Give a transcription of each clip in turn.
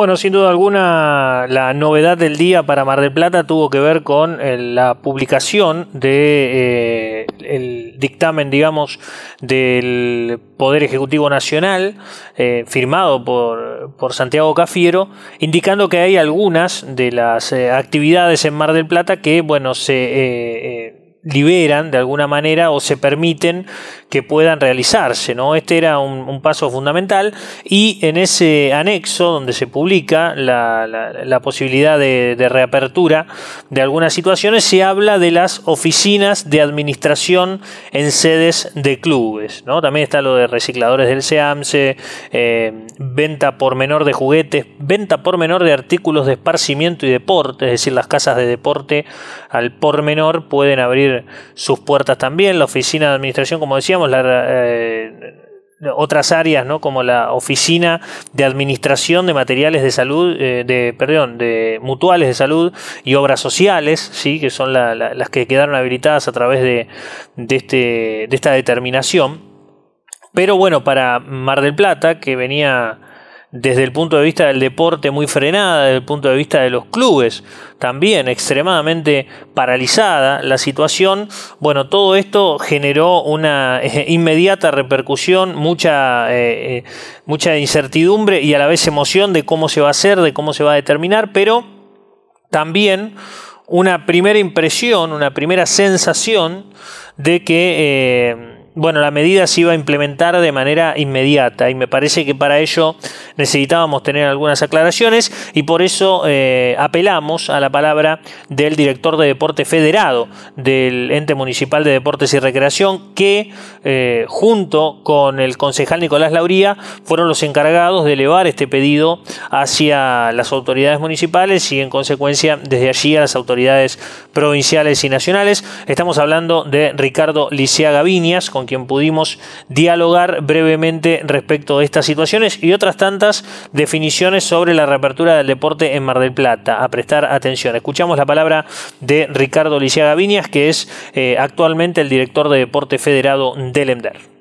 Bueno, sin duda alguna, la novedad del día para Mar del Plata tuvo que ver con eh, la publicación de eh, el dictamen, digamos, del Poder Ejecutivo Nacional, eh, firmado por, por, Santiago Cafiero, indicando que hay algunas de las actividades en Mar del Plata que, bueno, se liberan de alguna manera o se permiten que puedan realizarse. ¿no? Este era un, paso fundamental y en ese anexo donde se publica la, posibilidad de, reapertura de algunas situaciones se habla de las oficinas de administración en sedes de clubes. ¿no? También está lo de recicladores del SEAMSE, eh, venta por menor de juguetes, venta por menor de artículos de esparcimiento y deporte, es decir, las casas de deporte al por menor pueden abrir sus puertas también. La oficina de administración, como decíamos, eh, otras áreas, ¿no? como la oficina de administración de materiales de salud, eh, de perdón, de mutuales de salud y obras sociales, sí, que son las que quedaron habilitadas a través de, de, este, de esta determinación. Pero bueno, para Mar del Plata, que venía desde el punto de vista del deporte muy frenada, desde el punto de vista de los clubes también extremadamente paralizada la situación, bueno, todo esto generó una eh, inmediata repercusión, mucha, eh, eh, mucha incertidumbre y a la vez emoción de cómo se va a hacer, de cómo se va a determinar, pero también una primera impresión, una primera sensación de que bueno, la medida se iba a implementar de manera inmediata y me parece que para ello necesitábamos tener algunas aclaraciones y por eso eh, apelamos a la palabra del director de deporte federado del ente municipal de deportes y recreación que eh, junto con el concejal Nicolás Lauría fueron los encargados de elevar este pedido hacia las autoridades municipales y en consecuencia desde allí a las autoridades provinciales y nacionales. Estamos hablando de Ricardo Licea Viñas, con quien pudimos dialogar brevemente respecto de estas situaciones y otras tantas definiciones sobre la reapertura del deporte en Mar del Plata. A prestar atención. Escuchamos la palabra de Ricardo Lisiaga Viñas, que es eh, actualmente el director de deporte federado del EMDER.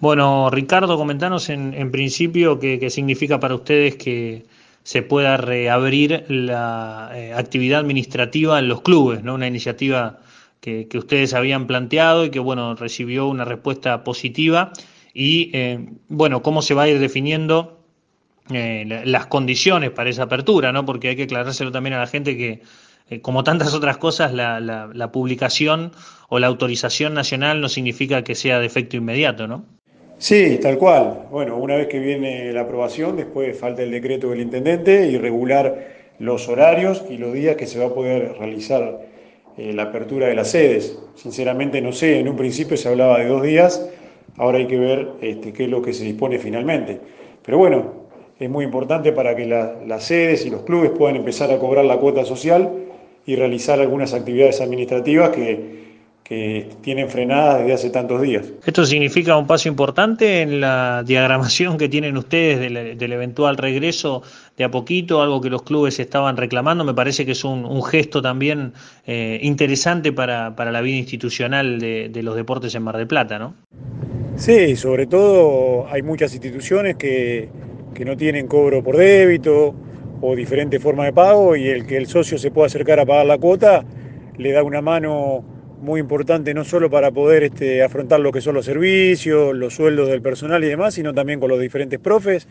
Bueno, Ricardo, comentanos en, principio qué, significa para ustedes que se pueda reabrir la eh, actividad administrativa en los clubes, ¿no? Una iniciativa que, ustedes habían planteado y que bueno, recibió una respuesta positiva. Y eh, bueno, cómo se va a ir definiendo eh, las condiciones para esa apertura, ¿no? Porque hay que aclarárselo también a la gente que, eh, como tantas otras cosas, la, la, publicación o la autorización nacional no significa que sea de efecto inmediato, ¿no? Sí, tal cual. Bueno, una vez que viene la aprobación, después falta el decreto del intendente y regular los horarios y los días que se va a poder realizar eh, la apertura de las sedes. Sinceramente no sé, en un principio se hablaba de dos días, ahora hay que ver este, qué es lo que se dispone finalmente. Pero bueno, es muy importante para que las sedes y los clubes puedan empezar a cobrar la cuota social y realizar algunas actividades administrativas que, que tienen frenadas desde hace tantos días. ¿Esto significa un paso importante en la diagramación que tienen ustedes del, eventual regreso de a poquito, algo que los clubes estaban reclamando? Me parece que es un, gesto también eh, interesante para, la vida institucional de, de, los deportes en Mar del Plata, ¿no? Sí, sobre todo hay muchas instituciones que, que no tienen cobro por débito o diferentes formas de pago y el que el socio se pueda acercar a pagar la cuota le da una mano muy importante no solo para poder este, afrontar lo que son los servicios, los sueldos del personal y demás, sino también con los diferentes profes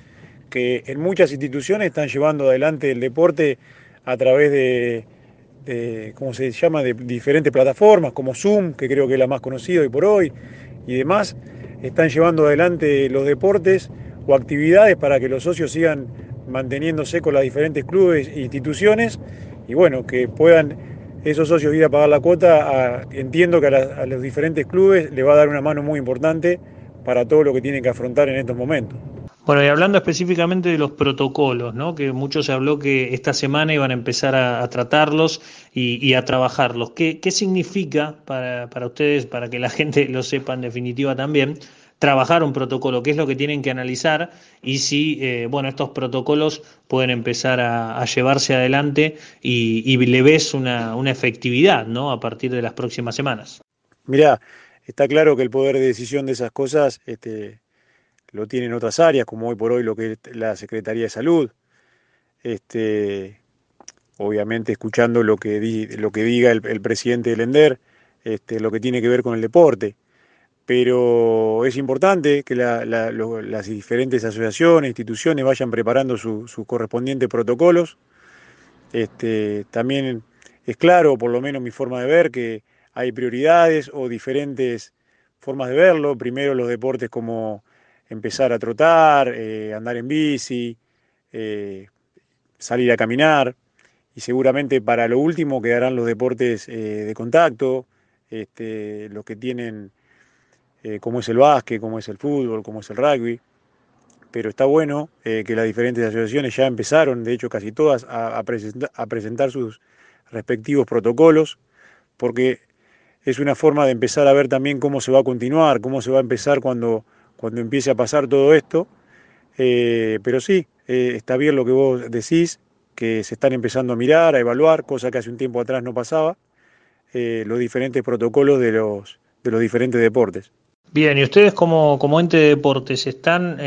que en muchas instituciones están llevando adelante el deporte a través de, ¿cómo se llama?, de diferentes plataformas como Zoom, que creo que es la más conocida hoy por hoy, y demás, están llevando adelante los deportes o actividades para que los socios sigan manteniéndose con las diferentes clubes e instituciones y bueno, que puedan esos socios ir a pagar la cuota, entiendo que a, los diferentes clubes le va a dar una mano muy importante para todo lo que tienen que afrontar en estos momentos. Bueno, y hablando específicamente de los protocolos, ¿no? que mucho se habló que esta semana iban a empezar a, tratarlos y, a trabajarlos. ¿Qué, significa para, para, ustedes, para que la gente lo sepa en definitiva también, trabajar un protocolo, qué es lo que tienen que analizar y si eh, bueno, estos protocolos pueden empezar a, llevarse adelante y, le ves una, efectividad ¿no? a partir de las próximas semanas. Mirá, está claro que el poder de decisión de esas cosas este, lo tienen otras áreas, como hoy por hoy lo que es la Secretaría de Salud. este, obviamente escuchando lo que, lo que diga el, presidente del ENDER, este, lo que tiene que ver con el deporte. Pero es importante que las diferentes asociaciones, instituciones vayan preparando sus correspondientes protocolos. Este, también es claro, por lo menos mi forma de ver, que hay prioridades o diferentes formas de verlo. Primero los deportes como empezar a trotar, eh, andar en bici, eh, salir a caminar. Y seguramente para lo último quedarán los deportes eh, de contacto, este, los que tienen como es el básquet, como es el fútbol, como es el rugby. Pero está bueno que las diferentes asociaciones ya empezaron, de hecho casi todas, a presentar sus respectivos protocolos, porque es una forma de empezar a ver también cómo se va a continuar, cómo se va a empezar cuando, cuando empiece a pasar todo esto. Eh, pero sí, eh, está bien lo que vos decís, que se están empezando a mirar, a evaluar, cosa que hace un tiempo atrás no pasaba, eh, los diferentes protocolos de los, de los diferentes deportes. Bien, y ustedes como, como ente de deportes están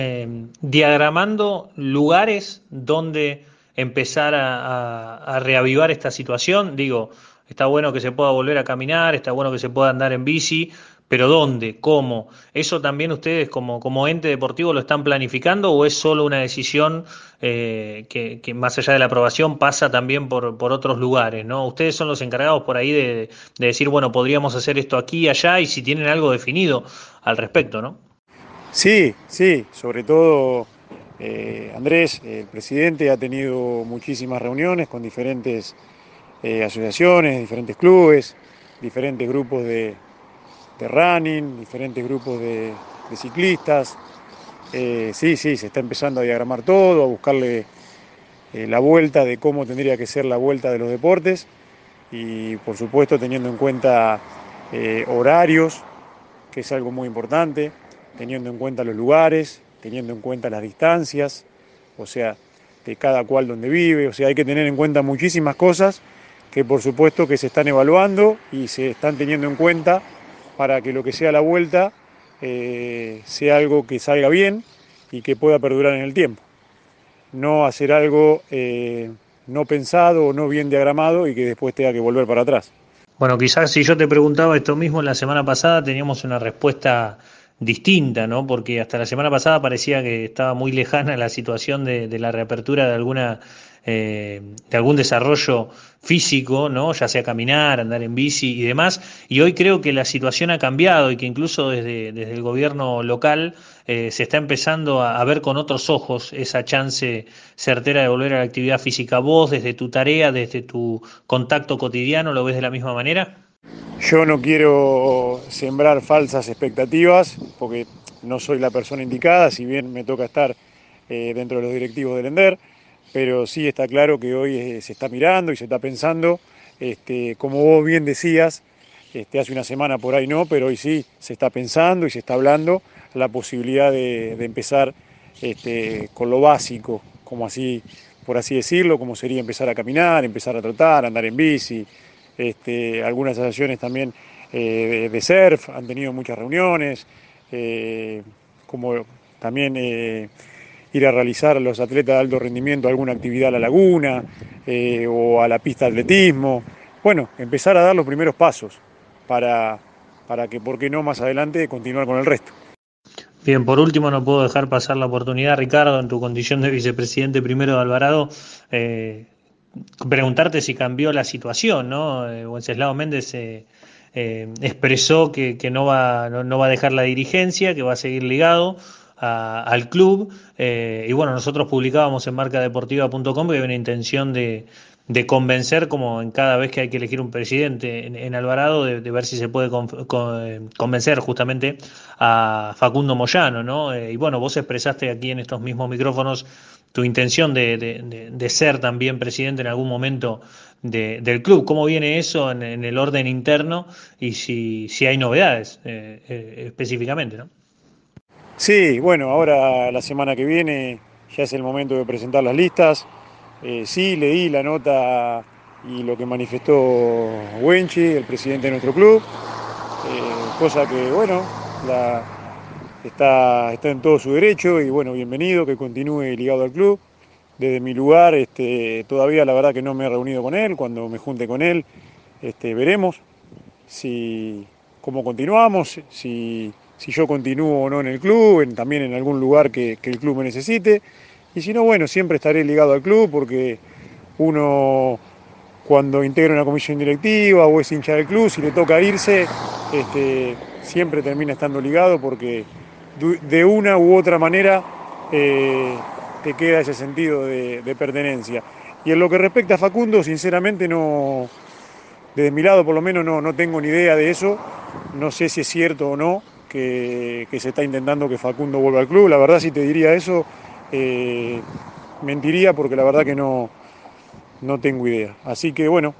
diagramando lugares donde empezar a, reavivar esta situación? Digo, está bueno que se pueda volver a caminar, está bueno que se pueda andar en bici, pero ¿dónde? ¿Cómo? ¿Eso también ustedes como, como ente deportivo lo están planificando o es solo una decisión eh, que, más allá de la aprobación pasa también por, por, otros lugares? ¿no? Ustedes son los encargados por ahí de, de decir, bueno, podríamos hacer esto aquí y allá y si tienen algo definido al respecto, ¿no? Sí, sí, sobre todo eh, Andrés, el presidente, ha tenido muchísimas reuniones con diferentes eh, asociaciones, diferentes clubes, diferentes grupos de, running, diferentes grupos de, ciclistas. Eh, sí, sí, se está empezando a diagramar todo, a buscarle la vuelta de cómo tendría que ser la vuelta de los deportes y por supuesto teniendo en cuenta horarios, que es algo muy importante, teniendo en cuenta los lugares, teniendo en cuenta las distancias, o sea, de cada cual donde vive, o sea, hay que tener en cuenta muchísimas cosas que por supuesto que se están evaluando y se están teniendo en cuenta para que lo que sea la vuelta eh, sea algo que salga bien y que pueda perdurar en el tiempo. No hacer algo eh, no pensado o no bien diagramado y que después tenga que volver para atrás. Bueno, quizás si yo te preguntaba esto mismo la semana pasada teníamos una respuesta distinta, ¿no? Porque hasta la semana pasada parecía que estaba muy lejana la situación de, de la reapertura de alguna eh, de algún desarrollo físico, ¿no? ya sea caminar, andar en bici y demás. Y hoy creo que la situación ha cambiado y que incluso desde, desde el gobierno local eh, se está empezando a, ver con otros ojos esa chance certera de volver a la actividad física. ¿Vos desde tu tarea, desde tu contacto cotidiano, lo ves de la misma manera? Yo no quiero sembrar falsas expectativas porque no soy la persona indicada, si bien me toca estar eh, dentro de los directivos del ENDER, pero sí está claro que hoy eh, se está mirando y se está pensando, este, como vos bien decías, este, hace una semana por ahí no, pero hoy sí se está pensando y se está hablando la posibilidad de, empezar este, con lo básico, como así, por así decirlo, como sería empezar a caminar, empezar a trotar, andar en bici, algunas asociaciones también eh, de, surf han tenido muchas reuniones, eh, como también ir a realizar a los atletas de alto rendimiento alguna actividad a la laguna o a la pista de atletismo. Bueno, empezar a dar los primeros pasos para, para que, ¿por qué no más adelante, continuar con el resto? Bien, por último no puedo dejar pasar la oportunidad, Ricardo, en tu condición de vicepresidente primero de Alvarado, preguntarte si cambió la situación, ¿no? Eh, Wenceslao Méndez eh, eh, expresó que, no, va, no, va a dejar la dirigencia, que va a seguir ligado al club. y bueno, nosotros publicábamos en marcadeportiva.com que hay una intención de, de convencer, como en cada vez que hay que elegir un presidente en, Alvarado, de, ver si se puede convencer justamente a Facundo Moyano, ¿no? y bueno, vos expresaste aquí en estos mismos micrófonos tu intención de, de, ser también presidente en algún momento del club. ¿Cómo viene eso en, el orden interno y si, si hay novedades eh, eh, específicamente? ¿no? Sí, bueno, ahora la semana que viene ya es el momento de presentar las listas. Eh, sí, leí la nota y lo que manifestó Wenchi, el presidente de nuestro club, cosa que, bueno, está en todo su derecho y bueno, bienvenido, que continúe ligado al club. desde mi lugar, este, todavía la verdad que no me he reunido con él, cuando me junte con él, este, veremos si, cómo continuamos, si, si, yo continúo o no en el club, en, también en algún lugar que, el club me necesite, y si no, bueno, siempre estaré ligado al club porque uno cuando integra una comisión directiva o es hincha del club, si le toca irse, este, siempre termina estando ligado porque de una u otra manera eh, te queda ese sentido de, pertenencia. Y en lo que respecta a Facundo, sinceramente no, desde mi lado por lo menos no, no tengo ni idea de eso, no sé si es cierto o no que, se está intentando que Facundo vuelva al club, la verdad si te diría eso, eh, mentiría porque la verdad que no, no tengo idea. Así que bueno,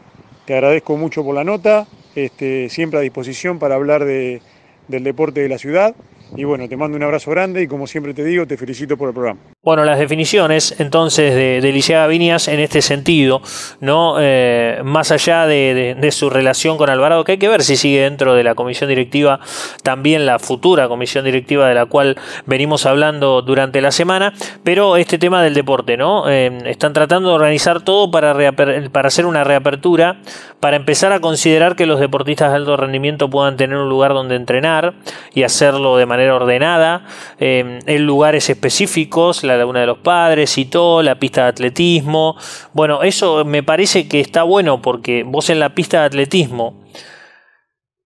te agradezco mucho por la nota, este, siempre a disposición para hablar de, del deporte de la ciudad. Y bueno, te mando un abrazo grande y como siempre te digo, te felicito por el programa. Bueno, las definiciones entonces de, de Licea Viñas en este sentido, ¿no? Eh, más allá de, su relación con Alvarado, que hay que ver si sigue dentro de la comisión directiva, también la futura comisión directiva de la cual venimos hablando durante la semana, pero este tema del deporte, ¿no? Eh, están tratando de organizar todo para, para hacer una reapertura, para empezar a considerar que los deportistas de alto rendimiento puedan tener un lugar donde entrenar y hacerlo de manera ordenada, eh, en lugares específicos, la una de los padres, todo, la pista de atletismo. Bueno, eso me parece que está bueno porque vos en la pista de atletismo,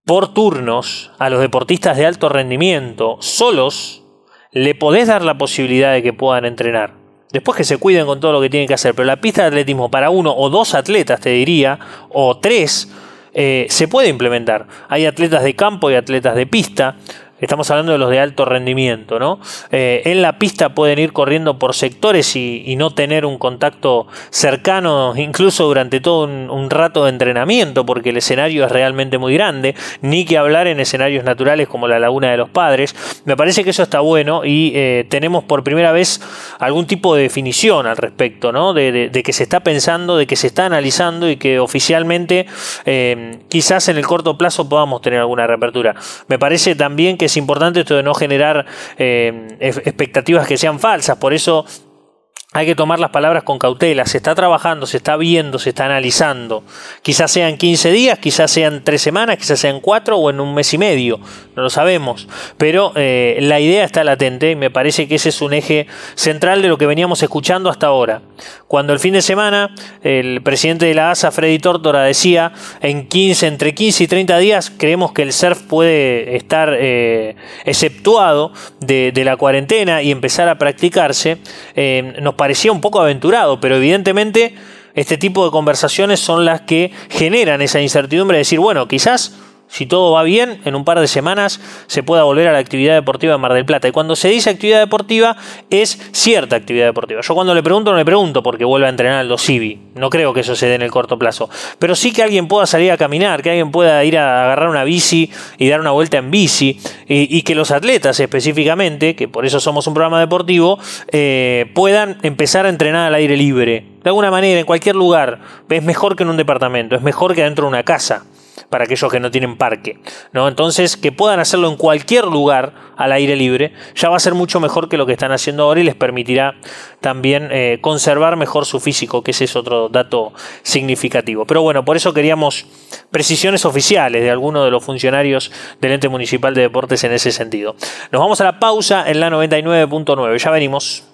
por turnos, a los deportistas de alto rendimiento, solos, le podés dar la posibilidad de que puedan entrenar. Después que se cuiden con todo lo que tienen que hacer, pero la pista de atletismo para uno o dos atletas, te diría, o tres, eh, se puede implementar. Hay atletas de campo y atletas de pista. Estamos hablando de los de alto rendimiento, ¿no? Eh, en la pista pueden ir corriendo por sectores y, no tener un contacto cercano, incluso durante todo un, rato de entrenamiento, porque el escenario es realmente muy grande, ni que hablar en escenarios naturales como la Laguna de los Padres. Me parece que eso está bueno y eh, tenemos por primera vez algún tipo de definición al respecto, ¿no? De, que se está pensando, de que se está analizando y que oficialmente eh, quizás en el corto plazo podamos tener alguna reapertura. Me parece también que es importante esto de no generar eh, expectativas que sean falsas. Por eso hay que tomar las palabras con cautela. Se está trabajando, se está viendo, se está analizando. Quizás sean 15 días, quizás sean 3 semanas, quizás sean 4 o en un mes y medio. No lo sabemos. Pero eh, la idea está latente y me parece que ese es un eje central de lo que veníamos escuchando hasta ahora. Cuando el fin de semana el presidente de la ASA, Freddy Tórtora, decía en 15, entre 15 y 30 días creemos que el surf puede estar eh, exceptuado de, la cuarentena y empezar a practicarse, eh, parecía un poco aventurado, pero evidentemente este tipo de conversaciones son las que generan esa incertidumbre de decir, bueno, quizás si todo va bien, en un par de semanas se pueda volver a la actividad deportiva en Mar del Plata. Y cuando se dice actividad deportiva, es cierta actividad deportiva. Yo cuando le pregunto, no le pregunto porque vuelve a entrenar los Civi. No creo que eso se dé en el corto plazo. Pero sí que alguien pueda salir a caminar, que alguien pueda ir a agarrar una bici y dar una vuelta en bici. Y, que los atletas específicamente, que por eso somos un programa deportivo, eh, puedan empezar a entrenar al aire libre. De alguna manera, en cualquier lugar. Es mejor que en un departamento, es mejor que dentro de una casa para aquellos que no tienen parque. ¿no? Entonces, que puedan hacerlo en cualquier lugar al aire libre, ya va a ser mucho mejor que lo que están haciendo ahora y les permitirá también eh, conservar mejor su físico, que ese es otro dato significativo. Pero bueno, por eso queríamos precisiones oficiales de algunos de los funcionarios del ente municipal de deportes en ese sentido. Nos vamos a la pausa en la 99.9, ya venimos.